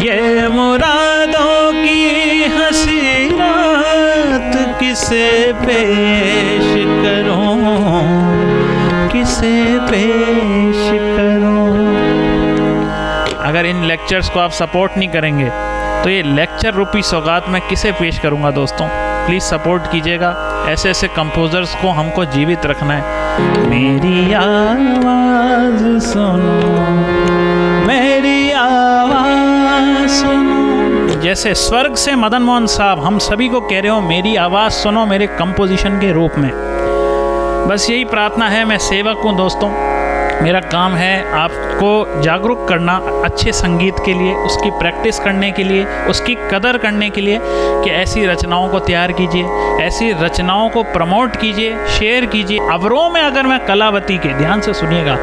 ये मुरादों की हँसी रात किसे पेश करूँ? किसे पेश करूँ? अगर इन लेक्चर्स को आप सपोर्ट नहीं करेंगे तो ये लेक्चर रूपी सौगात मैं किसे पेश करूँगा दोस्तों? प्लीज़ सपोर्ट कीजिएगा। ऐसे ऐसे कंपोजर्स को हमको जीवित रखना है। मेरी आवाज़ सुनो। मेरी आवाज़ जैसे स्वर्ग से मदन मोहन साहब, हम सभी को कह रहे हो, मेरी आवाज़ सुनो मेरे कंपोजिशन के रूप में। बस यही प्रार्थना है, मैं सेवक हूँ दोस्तों। मेरा काम है आपको जागरूक करना अच्छे संगीत के लिए, उसकी प्रैक्टिस करने के लिए, उसकी कदर करने के लिए कि ऐसी रचनाओं को तैयार कीजिए, ऐसी रचनाओं को प्रमोट कीजिए शेयर कीजिए। अवरों में अगर मैं कलावती के, ध्यान से सुनिएगा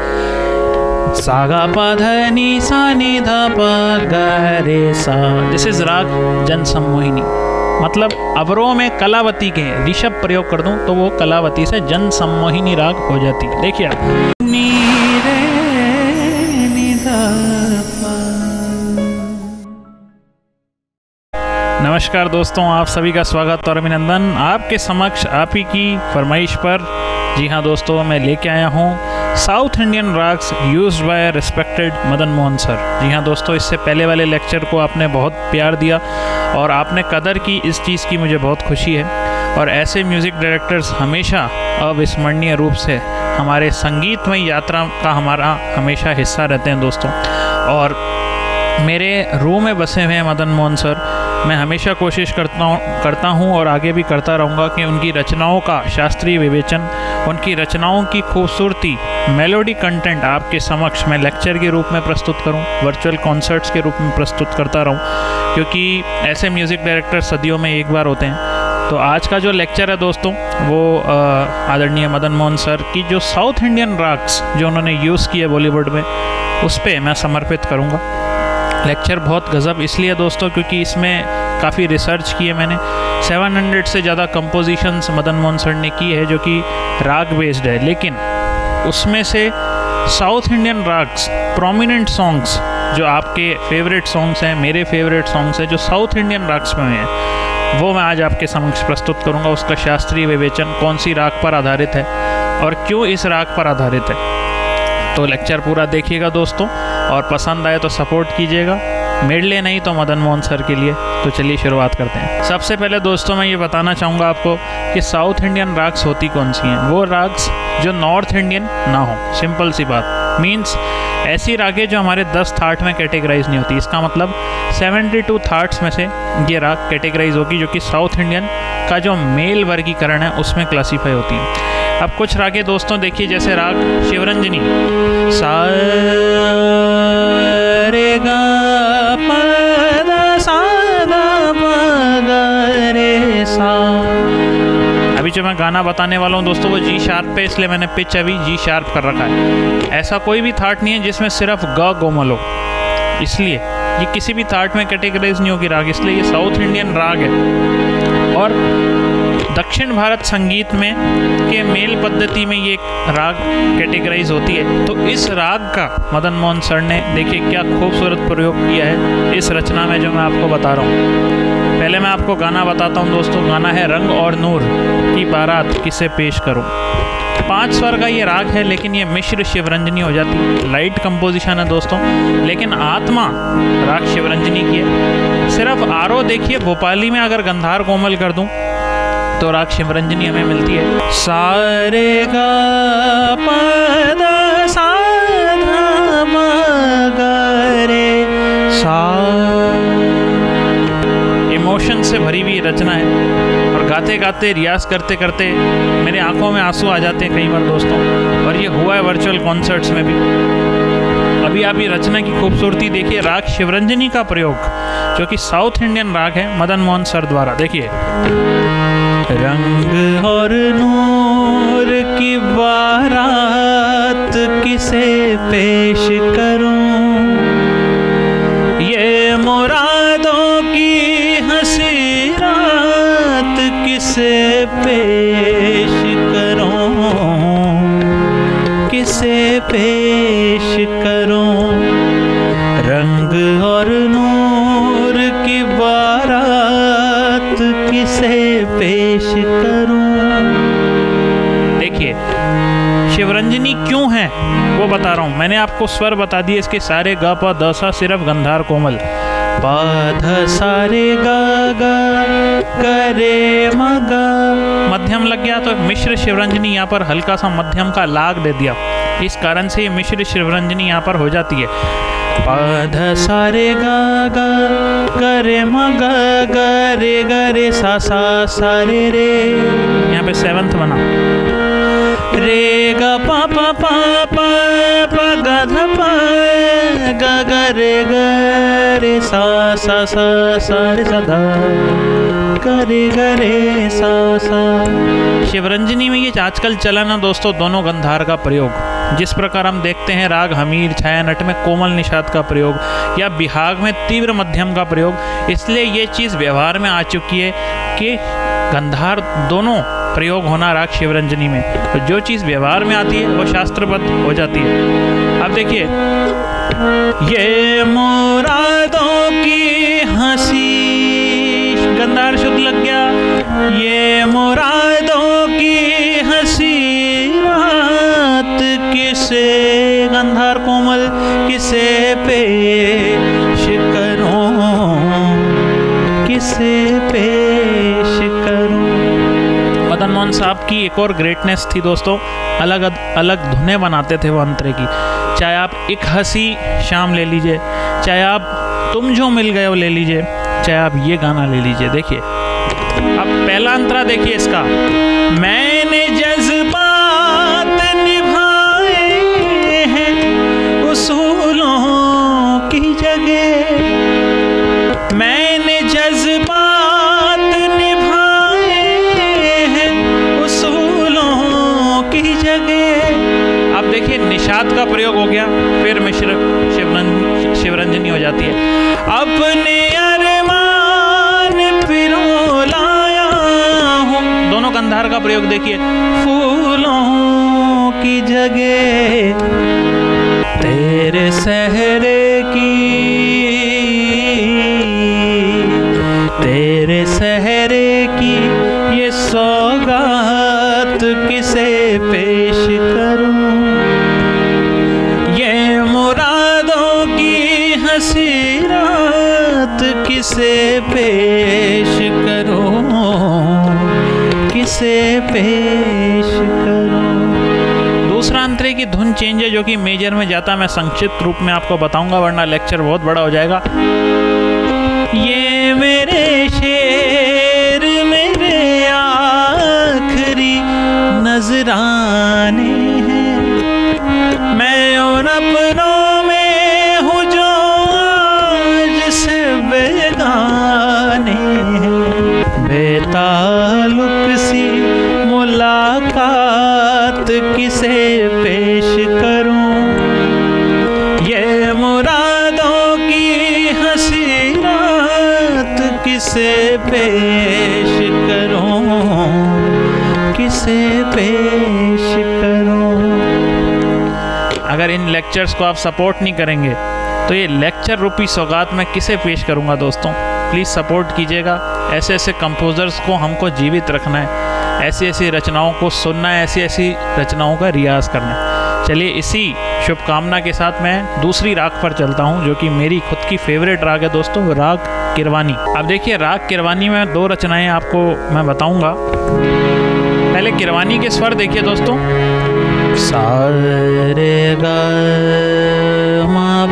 सागा पाधनी सा नि धा रे सा दिस इज़ राग जन सम्मोहिनी मतलब अवरों में कलावती के ऋषभ प्रयोग कर दूँ तो वो कलावती से जन सम्मोहिनी राग हो जाती है। देखिए आप। नमस्कार दोस्तों, आप सभी का स्वागत और अभिनंदन। आपके समक्ष आप ही की फरमाइश पर। जी हाँ दोस्तों, मैं लेके आया हूँ। South Indian ragas use by respected Madan Mohan sir. जी हाँ दोस्तों, इससे पहले वाले लेक्चर को आपने बहुत प्यार दिया और आपने कदर की इस चीज़ की मुझे बहुत खुशी है। और ऐसे म्यूज़िक डायरेक्टर्स हमेशा अविस्मरणीय रूप से हमारे संगीतमय यात्रा का हमारा हमेशा हिस्सा रहते हैं दोस्तों। और मेरे रूह में बसे हुए हैं मदन मोहन सर। मैं हमेशा कोशिश करता हूँ करता हूँ और आगे भी करता रहूँगा कि उनकी रचनाओं का शास्त्रीय विवेचन, उनकी रचनाओं की खूबसूरती मेलोडी कंटेंट आपके समक्ष मैं लेक्चर के रूप में प्रस्तुत करूँ, वर्चुअल कॉन्सर्ट्स के रूप में प्रस्तुत करता रहूँ, क्योंकि ऐसे म्यूज़िक डायरेक्टर सदियों में एक बार होते हैं। तो आज का जो लेक्चर है दोस्तों, वो आदरणीय मदन मोहन सर की जो साउथ इंडियन राग्स जो उन्होंने यूज़ किए बॉलीवुड में, उस पर मैं समर्पित करूँगा। लेक्चर बहुत गज़ब इसलिए दोस्तों क्योंकि इसमें काफ़ी रिसर्च किए मैंने। 700 से ज़्यादा कंपोजिशंस मदन मोहन सर ने की है जो कि राग बेस्ड है, लेकिन उसमें से south Indian ragas prominent songs जो आपके फेवरेट सॉन्ग्स हैं, मेरे फेवरेट सॉन्ग्स हैं, जो साउथ इंडियन राग्स में हैं, वो मैं आज आपके समक्ष प्रस्तुत करूँगा। उसका शास्त्रीय विवेचन कौन सी राग पर आधारित है और क्यों इस राग पर आधारित है? तो लेक्चर पूरा देखिएगा दोस्तों, और पसंद आए तो सपोर्ट कीजिएगा। मेरे लिए नहीं तो मदन मोहन सर के लिए। तो चलिए शुरुआत करते हैं। सबसे पहले दोस्तों, मैं ये बताना चाहूँगा आपको कि साउथ इंडियन राग्स होती कौन सी हैं? वो राग्स जो नॉर्थ इंडियन ना हो सिंपल सी बात। मीन्स ऐसी रागें जो हमारे 10 थाट में कैटेगराइज नहीं होती। इसका मतलब 72 थाट्स में से ये राग कैटेगराइज होगी, जो कि साउथ इंडियन का जो मेल वर्गीकरण है, उसमें क्लासीफाई होती है। अब कुछ रागें दोस्तों, देखिए जैसे राग शिवरंजनी। सा जो मैं गाना बताने वाला हूँ, दोस्तों, वो जी शार्प पे इसलिए मैंने पिच अभी जी शार्प कर रखा है। ऐसा कोई भी थाट नहीं है जिसमें सिर्फ़ ग गोमल हो। इसलिए ये किसी भी थाट में कैटेगराइज नहीं होगी राग, इसलिए ये साउथ इंडियन राग है। और दक्षिण भारत संगीत में के मेल पद्धति में ये राग कैटेगराइज होती है। तो इस राग का मदन मोहन सर ने देखिए क्या खूबसूरत प्रयोग किया है। इस रचना में जो मैं आपको बता रहा हूँ। पहले मैं आपको गाना बताता हूँ, दोस्तों। गाना है रंग और नूर की बारात। किसे पेश करूँ? पाँच स्वर का ये राग है, लेकिन ये मिश्र शिवरंजनी हो जाती। है लाइट कंपोजिशन है, दोस्तों। लेकिन आत्मा राग शिवरंजनी की है। सिर्फ़ आरो देखिए, भोपाली में अगर गंधार कोमल कर दूँ तो राग शिवरंजनी हमें मिलती है। सारे गा पद ग रे सा से भरी हुई रचना है और गाते गाते रियाज करते करते मेरे आँखों में आँसू आ जाते हैं कई बार दोस्तों। और ये हुआ है वर्चुअल कॉन्सर्ट्स में भी। अभी आप ये रचना की खूबसूरती देखिए, राग शिवरंजनी का प्रयोग, जो कि साउथ इंडियन राग है, मदन मोहन सर द्वारा। देखिए। रंग और नूर की बारात किसे पेश करूँ? किसे पेश करूँ। रंग और नूर की बारात किसे पेश करूँ? देखिए, शिवरंजनी क्यों है, वो बता रहा हूँ। मैंने आपको स्वर बता दिए, इसके सारे ग, प दसा सिर्फ़ गंधार, कोमल। पाध सारे गा गा करे मगा मध्यम लग गया तो मिश्र शिवरंजनी यहाँ पर हल्का सा मध्यम का लाग दे दिया। इस कारण से मिश्र शिवरंजनी यहाँ पर हो जाती है। पाध सारे गा गा, करे मगा गरे गरे सा सा सारे रे यहाँ पे सेवंथ बना। रे ग प प प प प ग ध प ग ग रे ग रे सा सा सा सा रे सा धा ग रे ग सा सा। शिवरंजनी में ये आजकल चला ना दोस्तों, दोनों गंधार का प्रयोग। जिस प्रकार हम देखते हैं राग, हमीर, छाया नट में कोमल निषाद का प्रयोग या बिहाग में तीव्र मध्यम का प्रयोग, इसलिए ये चीज़ व्यवहार में आ चुकी है कि गंधार दोनों प्रयोग होना राग शिवरंजनी में। तो जो चीज़ व्यवहार में आती है, वो शास्त्रबद्ध हो जाती है। अब देखिए, ये मुरादों की हँसी, गंधार शुद्ध लग गया। ये मुरादों किसे गंधार कोमल, किसे पेश करूँ? किसे पेश करूँ? मदन मोहन साहब की एक और ग्रेटनेस थी दोस्तों, अलग अलग धुनें बनाते थे वो अंतरे की। चाहे आप एक हँसी शाम ले लीजिए, चाहे आप तुम जो मिल गए हो ले लीजिए, चाहे आप ये गाना ले लीजिए। देखिए अब पहला अंतरा देखिए इसका। मैंने दोनों गंधार का प्रयोग देखिए। फूलों की जगह तेरे सहरे की पेश करूँ। दूसरा अंतरे की धुन चेंज है जो कि मेजर में जाता मैं संक्षिप्त रूप में आपको बताऊँगा, वरना लेक्चर बहुत बड़ा हो जाएगा। लेक्चर्स को आप सपोर्ट नहीं करेंगे। तो ये लेक्चर रूपी सौगात मैं किसे पेश करूँगा दोस्तों? प्लीज़ सपोर्ट कीजिएगा। ऐसे ऐसे कंपोज़र्स को हमको जीवित रखना है। ऐसी ऐसी रचनाओं को सुनना है, ऐसी ऐसी रचनाओं का रियाज करना है। चलिए इसी शुभकामना के साथ मैं दूसरी राग पर चलता हूँ, जो कि मेरी खुद की फेवरेट राग है दोस्तों, राग किरवानी। अब देखिए, राग किरवानी में दो रचनाएँ आपको मैं बताऊँगा। पहले किरवानी के स्वर देखिए दोस्तों। सा रे गा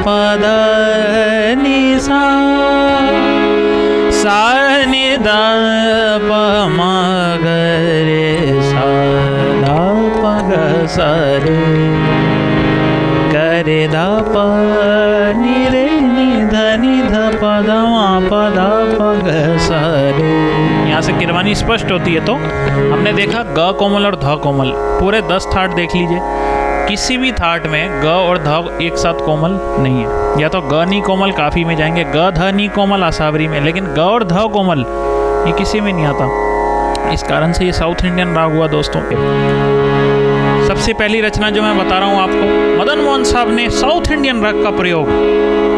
प धनि सा सनि ध मा गे सा दा पग स रे रे करे ध पनि रे नि धनि धा प यहाँ से किरवानी स्पष्ट होती है तो हमने देखा ग कोमल और ध कोमल। पूरे दस थाट देख लीजिए। किसी भी थाट में ग और ध एक साथ कोमल नहीं है। या तो ग नी कोमल काफ़ी में जाएँगे, ग ध नी कोमल आसावरी में, लेकिन ग और ध कोमल ये किसी में नहीं आता। इस कारण से ये साउथ इंडियन राग हुआ दोस्तों। सबसे पहली रचना जो मैं बता रहा हूँ आपको, मदन मोहन साहब ने साउथ इंडियन राग का प्रयोग।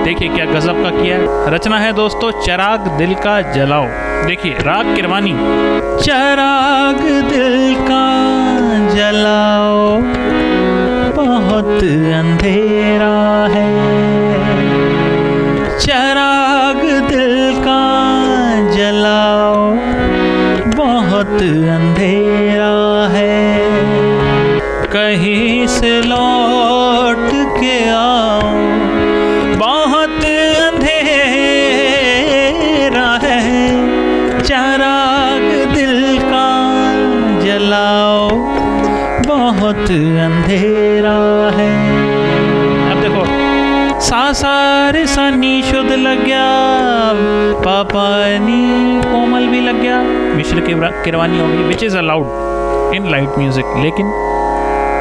देखिए क्या गजब का किया है। रचना है दोस्तों, चराग दिल का जलाओ। देखिए, राग किरवानी चराग दिल का जलाओ, बहुत अंधेरा है। चराग दिल का जलाओ, बहुत अंधेरा जलाओ बहुत अंधेरा है। अब देखो सा सारे सनी शुद्ध लग गया। पापानी कोमल भी लग गया। मिश्र की किरवानी होगी which is allowed in light music लेकिन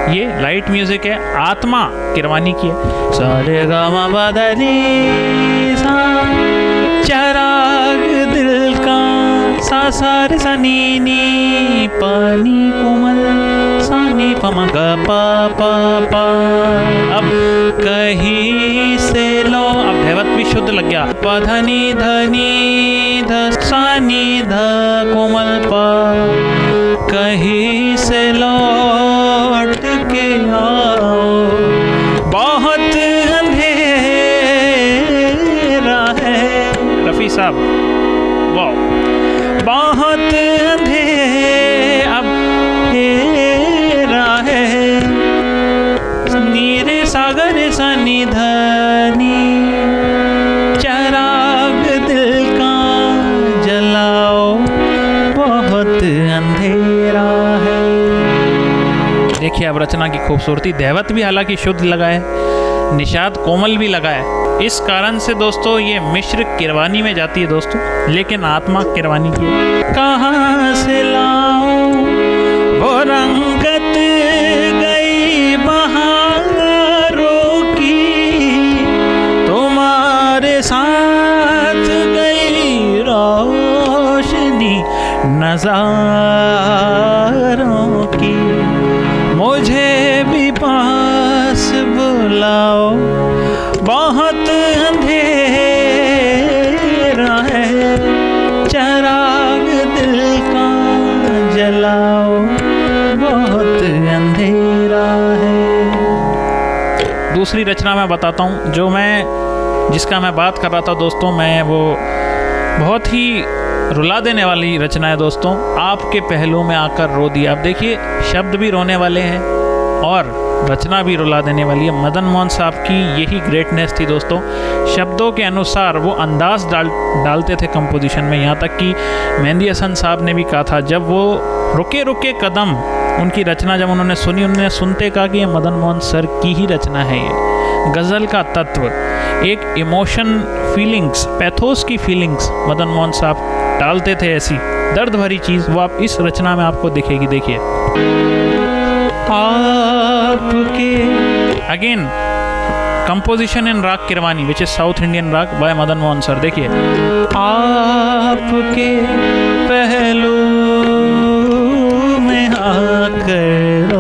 ये लाइट म्यूज़िक है, आत्मा किरवानी की है। सारे गामा बदली सा सा सारे सनी नी, पानी कोमल, सानी पम ग पा पा पा। अब कहीं से लो, अब धैवत भी शुद्ध लग गया। पधनी धनी ध सानी, ध, कोमल पा। कहीं से लौट के आओ। बहुत अंधेरा है। रफ़ी साहब। देखिए अब रचना की खूबसूरती, देवत भी हालाँकि शुद्ध लगा है, निषाद कोमल भी लगा है। इस कारण से दोस्तों, ये मिश्र किरवानी में जाती है दोस्तों, लेकिन आत्मा किरवानी की कहाँ से लाऊं वो रंगत गई बहारों की? तुम्हारे साथ गई रोशनी, नजारों दूसरी रचना मैं बताता हूँ, जो मैं, जिसका मैं बात कर रहा था दोस्तों, मैं वो बहुत ही रुला देने वाली रचना है दोस्तों। आपके पहलू में आकर रो दिया। आप देखिए, शब्द भी रोने वाले हैं और रचना भी रुला देने वाली है। मदन मोहन साहब की यही ग्रेटनेस थी दोस्तों। शब्दों के अनुसार वो अंदाज डाल, डालते थे कंपोजिशन में। यहाँ तक कि मेहंदी हसन साहब ने भी कहा था, जब वो रुके रुके कदम उनकी रचना जब उन्होंने सुनी, उन्होंने सुनते कहा कि ये मदन मोहन सर की ही रचना है ये। गज़ल का तत्व, एक इमोशन फीलिंग्स पैथोस की फीलिंग्स मदन मोहन साहब डालते थे ऐसी दर्द भरी चीज़, वो आप इस रचना में आपको दिखेगी, देखिए। आपके again composition in raag Kirwani which is south Indian raag by Madan Mohan sir, देखिए। आपके में आकर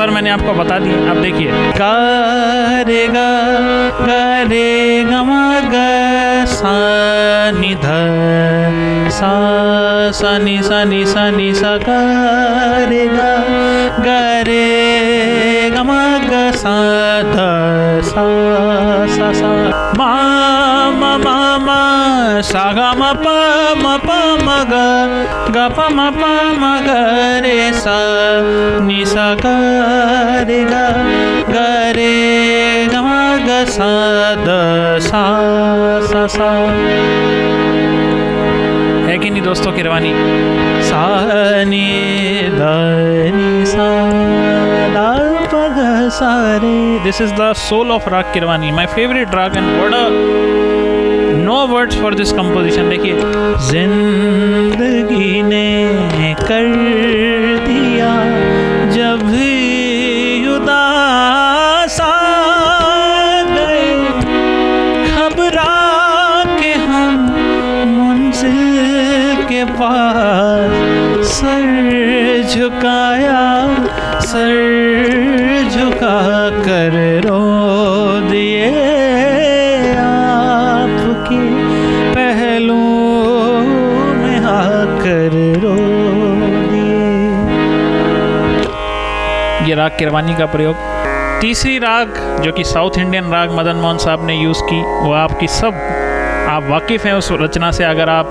स्वर मैंने आपको बता दिए आप देखिए। का रे गा गा रे ग म ग सा नि ध सा सा सा नि सा गा सा सा सा सा। म सा ग म प म प म ग ग प म प म ग रे सा नि सा ग रे ग ग रे ग म ग सा ध सा सा। सा है कि नहीं दोस्तों की रवानी सा नि दा सा रे this is the soul of raga Kirwani my favourite raga and no words for this composition देखिए, ज़िंदगी ने कर दिया जब गए। घबरा के हम के पास सर झुकाया, सर राग किरवानी का प्रयोग। तीसरी राग, जो कि साउथ इंडियन राग मदन मोहन साहब ने यूज़ की, वो आपकी सब, आप वाकिफ़ हैं उस रचना से। अगर आप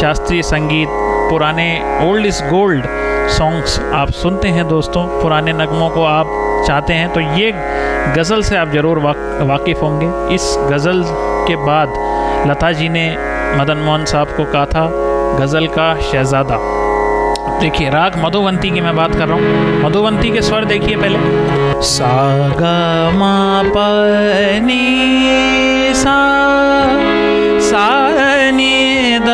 शास्त्रीय संगीत, पुराने ओल्ड इज़ गोल्ड सॉन्ग्स आप सुनते हैं दोस्तों, पुराने नगमों को आप चाहते हैं तो ये गज़ल से आप ज़रूर वाकिफ़ होंगे। इस गज़ल के बाद लता जी ने मदन मोहन साहब को कहा था, गज़ल का शहज़ादा। देखिए, राग मधुवंती की मैं बात कर रहा हूँ। मधुवंती के स्वर देखिए पहले। सा गा मा प नी सा सा नी द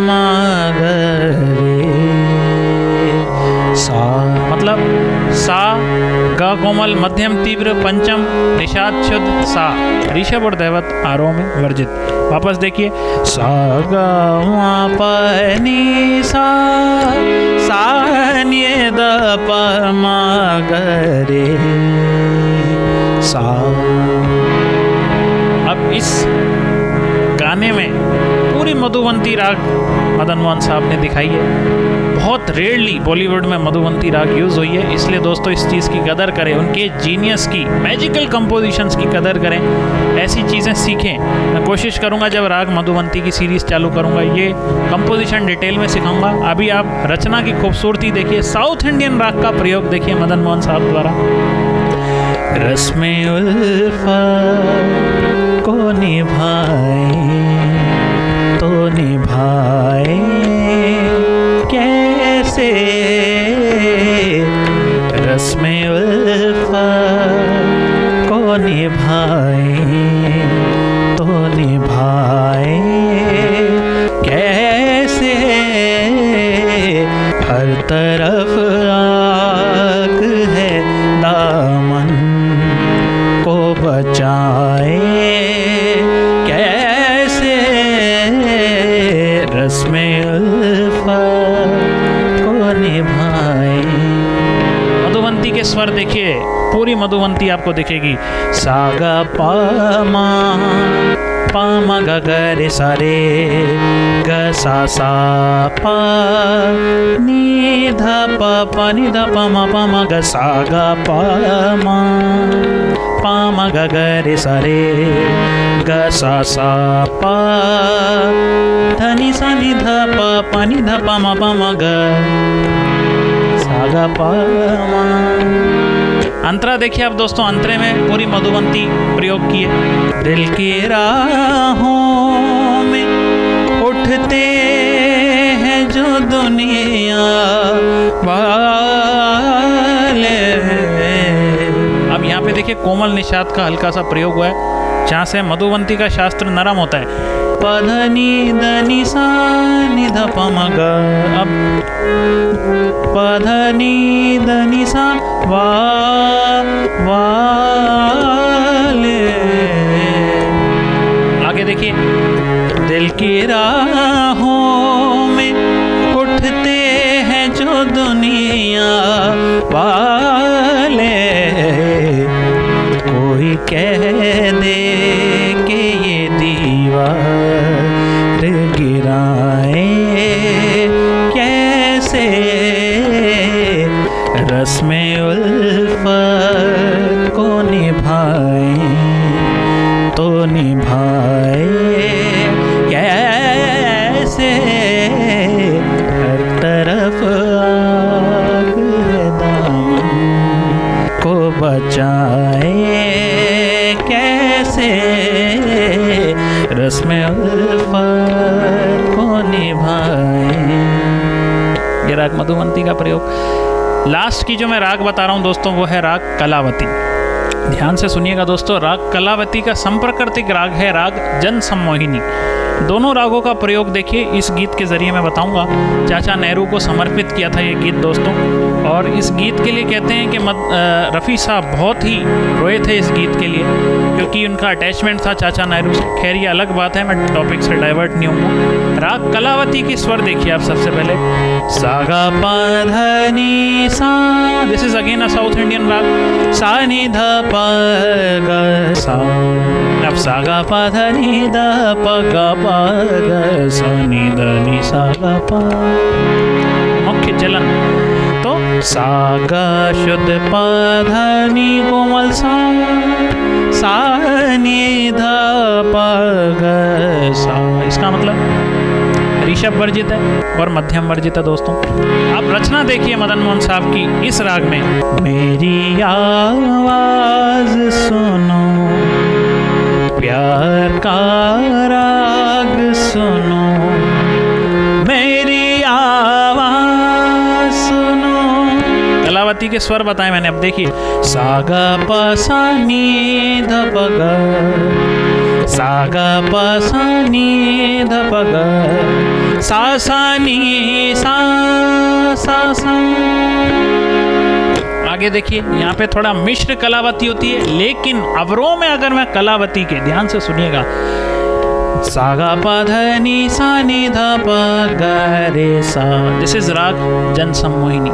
म कोमल मध्यम, तीव्र, पंचम, निषाद शुद्ध सा। ऋषभ और दैवत आरोह में वर्जित। वापस देखिए। सा ग म सा द सा। अब इस गाने में पूरी मधुवंती राग मदन मोहन साहब ने दिखाई है। बहुत रेयरली बॉलीवुड में मधुवंती राग यूज़ हुई है। इसलिए दोस्तों, इस चीज़ की कदर करें, उनके जीनियस की मैजिकल कंपोजिशंस की कदर करें। ऐसी चीज़ें सीखें। मैं कोशिश करूँगा जब राग मधुवंती की सीरीज़ चालू करूँगा, ये कंपोजिशन डिटेल में सिखाऊँगा। अभी आप रचना की खूबसूरती देखिए। साउथ इंडियन राग का प्रयोग देखिए मदन मोहन साहब द्वारा। रस्म उल्फा को निभाए तो निभाए कैसे रस्म उल्फा को निभाए। स्वर देखिए, पूरी मधुवंती आपको दिखेगी। सागा पामा पामा ग ग रे सा पा, नी ध प प, नि ध प म प म ग सा ग प म प म ग ग रे सा रे, ग सा सा पा, ध नि सा नि ध प प नि ध प म प म ग। ग अंतरा देखिए आप दोस्तों, अंतरे में पूरी मधुबंती प्रयोग की है दिल की राहों में उठते हैं जो दुनिया वाले अब यहाँ पे देखिए कोमल निषाद का हल्का सा प्रयोग हुआ है, जहाँ से मधुबंती का शास्त्र नरम होता है। पधनी धनी सा निध पमग। अब पधनी धनी सा वाले आगे देखिए, दिल की राहों में उठते हैं जो दुनिया वाले कोई कह दे रस्म उल्फ को निभाए तो निभाए कैसे? हर तरफ़ आग को बचाए कैसे? रस्म उल्फ को निभाए। ये राग मधुमंती का प्रयोग। लास्ट की जो मैं राग बता रहा हूँ दोस्तों, वो है राग कलावती। ध्यान से सुनिएगा दोस्तों, राग कलावती का संप्रकृतिक राग है राग जन सम्मोहिनी दोनों रागों का प्रयोग देखिए, इस गीत के ज़रिए मैं बताऊँगा। चाचा नेहरू को समर्पित किया था ये गीत, दोस्तों। और इस गीत के लिए कहते हैं कि मद रफ़ी साहब बहुत ही रोए थे इस गीत के लिए, क्योंकि उनका अटैचमेंट था चाचा नेहरू से। खैर, ये अलग बात है, मैं टॉपिक से डाइवर्ट नहीं हूँ। राग कलावती की स्वर देखिए आप सबसे पहले। सागा सा this is again a south Indian raga सा ध प ग सा। अब सागा प ग प मुख्य चलन तो सा ग शुद्ध प कोमल सा इसका मतलब ऋषभ वर्जित है और मध्यम वर्जित है। दोस्तों अब रचना देखिए मदन मोहन साहब की इस राग में। मेरी आवाज़ सुनो, प्यार का के स्वर बताए मैंने। अब देखिए। सागा पसानी सागा पसानी धपग सा आगे देखिए, यहाँ पे थोड़ा मिश्र कलावती होती है, लेकिन अवरों में अगर मैं कलावती के ध्यान से सुनिएगा। सागा पधनी सा नि ध प सा। दिस इज़ राग जन सम्मोहिनी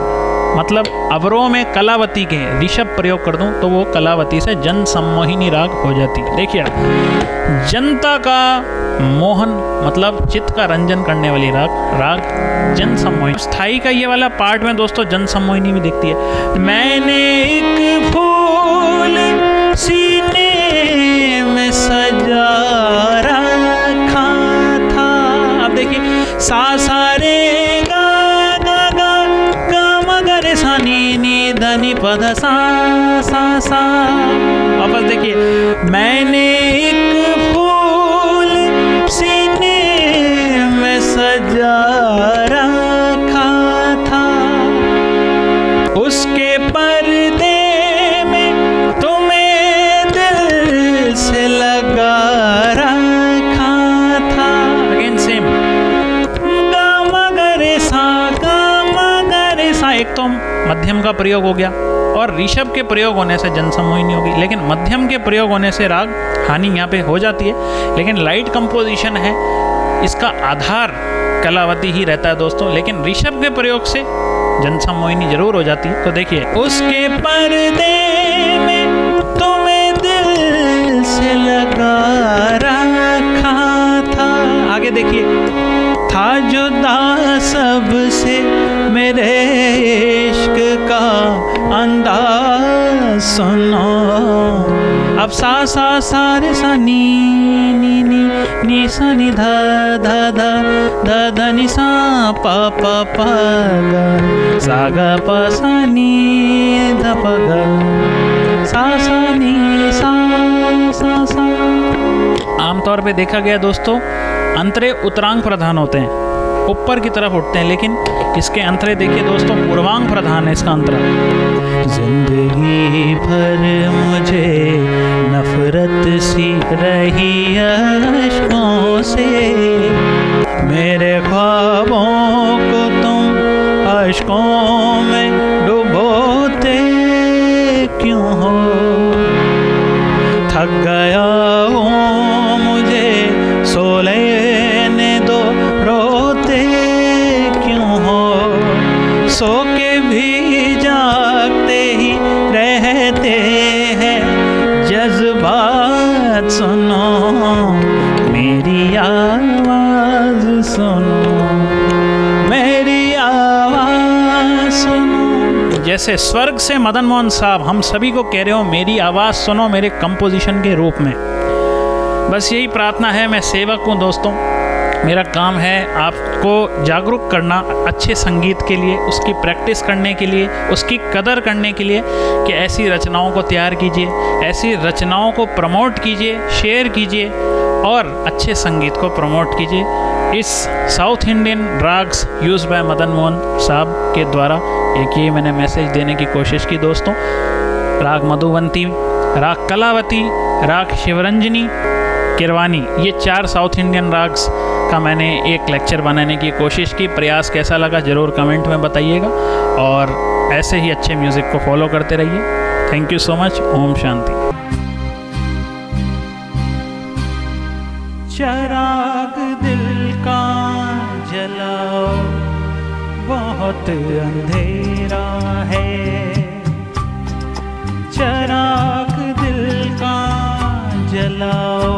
मतलब अवरों में कलावती के ऋषभ प्रयोग कर दूँ तो वो कलावती से जन सम्मोहिनी राग हो जाती है। देखिए जनता का मोहन मतलब चित्त का रंजन करने वाली राग राग जन सम्मोहिनी स्थायी का ये वाला पार्ट में दोस्तों जन सम्मोहिनी भी दिखती है। मैंने एक फूल सीने में सजा रखा था। अब देखिए सा ध नि प ध सा सा सा। वापस देखिए। मैंने एक फूल सीने में सजा रखा था। उसके पर्दे में तुम्हें दिल से लगा रखा था। अगेन सेम गा म ग रे सा, गा म ग सा। एक तो मध्यम का प्रयोग हो गया। और ऋषभ के प्रयोग होने से जनसमोहिनी होगी। लेकिन मध्यम के प्रयोग होने से राग हानि यहाँ पे हो जाती है। लेकिन लाइट कंपोजिशन है, इसका आधार कलावती ही रहता है दोस्तों। लेकिन ऋषभ के प्रयोग से जनसमोहिनी ज़रूर हो जाती है। तो देखिए। उसके पर्दे में तुम्हें दिल से लगा रखा था। आगे देखिए। था जुदा सबसे मेरे इश्क का अंदाज सुनो। अब सा सा सा, रे, सा, नी नी नी नी, सा, नि, ध ध ध ध ध, नि, सा, प प प, ग। सा, ग, प, सा, नी, ध, प, ग। सा सा, नी, सा सा सा। आमतौर पे देखा गया दोस्तों, अंतरे उत्तरांग प्रधान होते हैं। ऊपर की तरफ़ उठते हैं, लेकिन इसके अंतरे देखिए दोस्तों, पूर्वांग प्रधान है इसका अंतरा। ज़िंदगी भर मुझे नफरत सी रही अशकों से। मेरे ख्वाबों को तुम अशकों में डुबोते क्यों हो? थक गया आवाज़ सुनो, मेरी आवाज़ सुनो। जैसे स्वर्ग से मदन मोहन साहब, हम सभी को कह रहे हो, मेरी आवाज़ सुनो मेरे कंपोजिशन के रूप में। बस यही प्रार्थना है, मैं सेवक हूँ दोस्तों। मेरा काम है आपको जागरूक करना अच्छे संगीत के लिए, उसकी प्रैक्टिस करने के लिए, उसकी कदर करने के लिए कि ऐसी रचनाओं को तैयार कीजिए, ऐसी रचनाओं को प्रमोट कीजिए, शेयर कीजिए। और अच्छे संगीत को प्रमोट कीजिए। इस south Indian ragas use by Madan Mohan साहब के द्वारा एक ये मैंने मैसेज देने की कोशिश की दोस्तों। राग मधुवंती, राग कलावती, राग शिवरंजनी, किरवानी, ये चार साउथ इंडियन राग्स का मैंने एक लेक्चर बनाने की कोशिश की। प्रयास कैसा लगा ज़रूर कमेंट में बताइएगा और ऐसे ही अच्छे म्यूज़िक को फॉलो करते रहिए। थैंक यू सो मच ओम शांति। चराग दिल का जलाओ बहुत अंधेरा है। चराग दिल का जलाओ